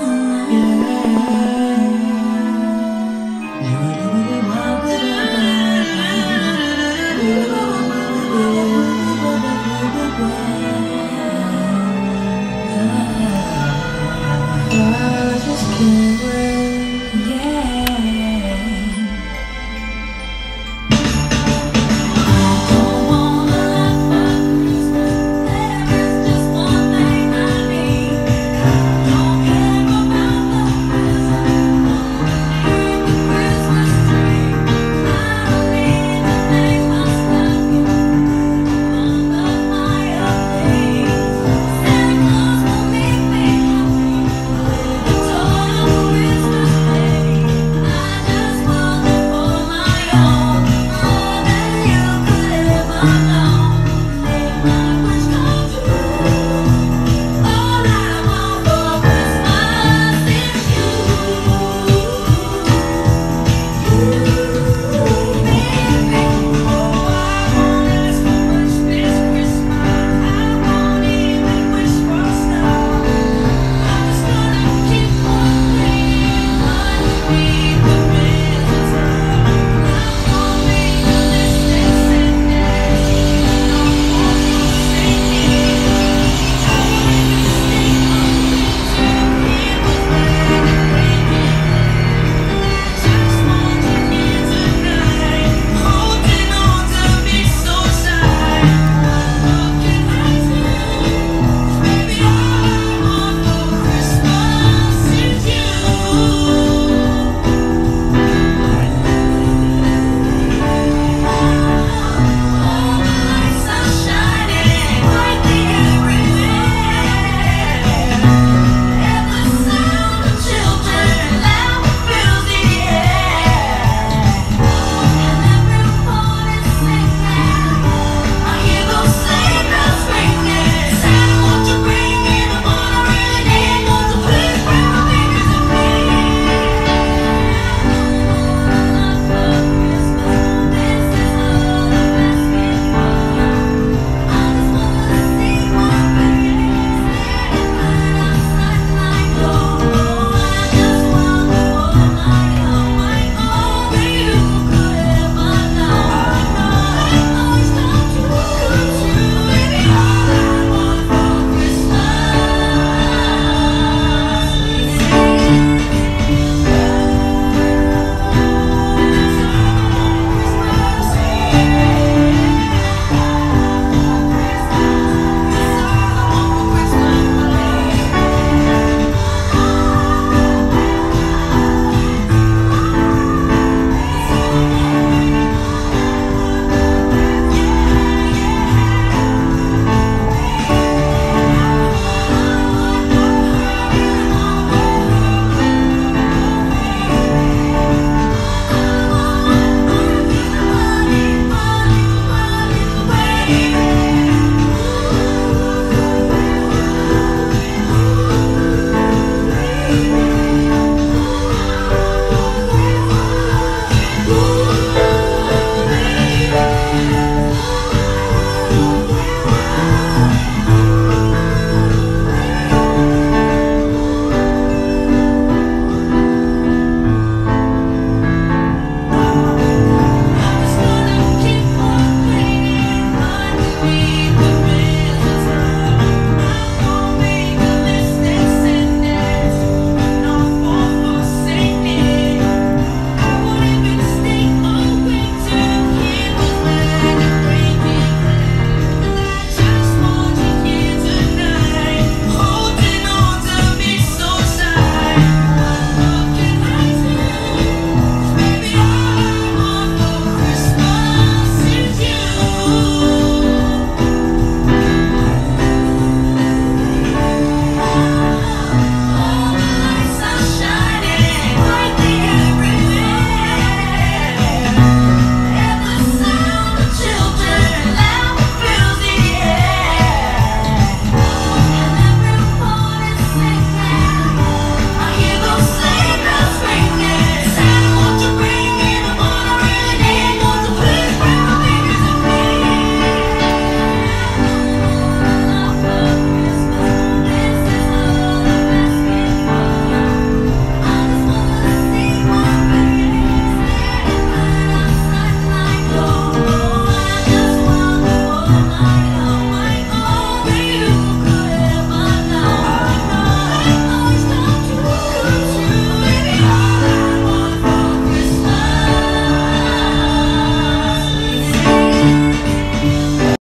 Yeah.